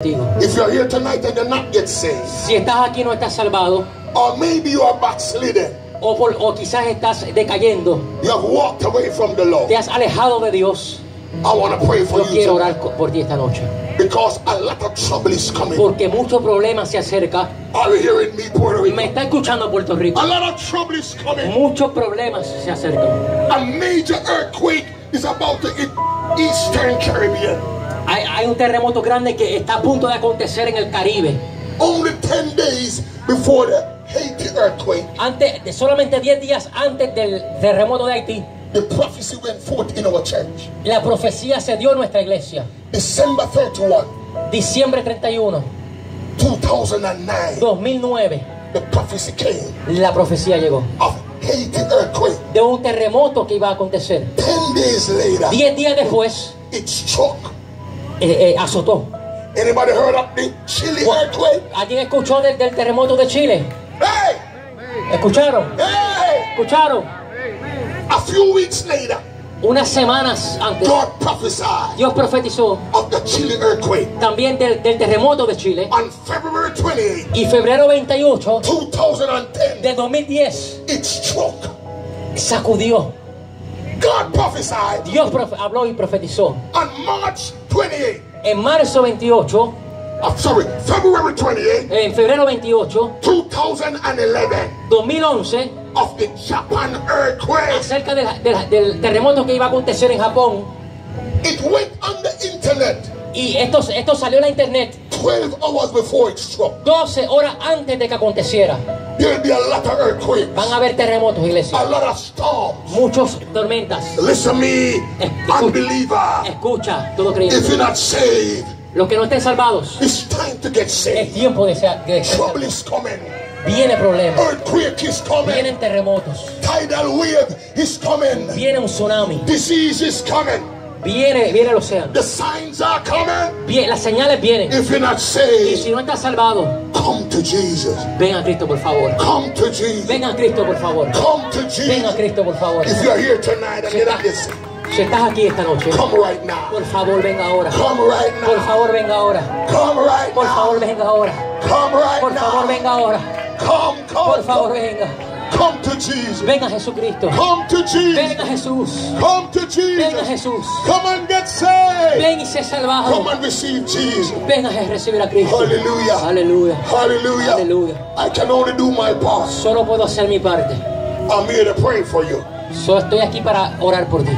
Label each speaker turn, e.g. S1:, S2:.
S1: If you're here tonight and you're not yet saved,
S2: Si estás aquí no estás salvado,
S1: or maybe you are backslidden,
S2: o, por- o quizás estás decayendo,
S1: you have walked away from the Lord,
S2: te has alejado de Dios,
S1: I want to pray for
S2: yo
S1: you
S2: quiero orar por ti esta noche.
S1: because a lot of trouble is coming.
S2: Porque mucho problema se acerca.
S1: Are you hearing me, Puerto
S2: Me
S1: Rico?
S2: está escuchando Puerto Rico.
S1: A lot of trouble is coming.
S2: Muchos problemas se acercan.
S1: A major earthquake is about to hit Eastern Caribbean.
S2: Hay, hay un terremoto grande que está a punto de acontecer en el Caribe.
S1: Only 10 days before the Haiti earthquake,
S2: Antes, solamente 10 días antes del terremoto de Haití,
S1: the prophecy went forth in our church.
S2: la profecía se dio en nuestra iglesia.
S1: December 31,
S2: Diciembre 31,
S1: 2009,
S2: 2009,
S1: the prophecy came
S2: la profecía llegó.
S1: of Haiti earthquake.
S2: De un terremoto que iba a acontecer.
S1: 10 days later,
S2: 10 días después,
S1: it struck.
S2: Eh, eh, azotó.
S1: Anybody heard of the Chile earthquake?
S2: ¿Alguien escuchó del, del terremoto de Chile?
S1: Hey!
S2: ¿Escucharon?
S1: Hey!
S2: ¿Escucharon?
S1: A few weeks later,
S2: Unas semanas antes,
S1: God prophesied
S2: Dios profetizó
S1: of the Chile earthquake.
S2: también del, del terremoto de Chile.
S1: On February 28,
S2: Y febrero 28
S1: 2010,
S2: de 2010
S1: it struck.
S2: sacudió.
S1: God prophesied
S2: Dios profe- habló y profetizó.
S1: on March 28.
S2: En marzo 28,
S1: I'm sorry, February 28,
S2: en febrero 28,
S1: 2011,
S2: 2011,
S1: of the Japan earthquake.
S2: acerca de la- de la- del terremoto que iba a acontecer en Japón.
S1: It went on the internet
S2: Y esto, esto salió en la internet
S1: 12 hours before it struck.
S2: 12 horas antes de que aconteciera.
S1: Be a lot of earthquakes,
S2: Van a haber terremotos, iglesia.
S1: a lot of storms.
S2: Muchos tormentas.
S1: Listen me, unbeliever.
S2: Escucha, todo
S1: If
S2: creyente.
S1: you're not saved,
S2: Los que no estén salvados,
S1: it's time to get
S2: es
S1: saved.
S2: tiempo de ser. de ser
S1: Trouble is coming.
S2: Viene problema.
S1: Earthquake is coming.
S2: Vienen terremotos.
S1: Tidal wave is coming.
S2: Viene un tsunami.
S1: Disease is coming.
S2: Viene, viene el océano.
S1: The signs are coming.
S2: Las señales vienen.
S1: If you're not
S2: Y
S1: saved,
S2: si no estás salvado,
S1: come to Jesus.
S2: ven a Cristo, por favor.
S1: Come to Jesus.
S2: Ven a Cristo, por favor.
S1: Come to
S2: Ven a
S1: Jesus.
S2: Cristo, por favor.
S1: If you're here tonight and you're not yet saved,
S2: Si estás aquí esta noche,
S1: come right now.
S2: por favor, venga ahora.
S1: Come right
S2: Por
S1: now.
S2: favor, venga ahora.
S1: Come right
S2: Por favor, venga ahora.
S1: Come right
S2: Por favor, venga ahora.
S1: Come,
S2: Por favor, venga.
S1: Come to Jesus.
S2: Venga Jesucristo.
S1: Come to Jesus.
S2: Venga Jesús.
S1: Come to
S2: Venga
S1: Jesus.
S2: Jesús.
S1: Come and get saved.
S2: Ven y sé salvado.
S1: Come and receive Jesus.
S2: Venga a recibir a Cristo.
S1: Hallelujah.
S2: Aleluya.
S1: Hallelujah.
S2: Aleluya.
S1: I can only do my part.
S2: Solo puedo hacer mi parte.
S1: I'm here to pray for you.
S2: Solo estoy aquí para orar por ti.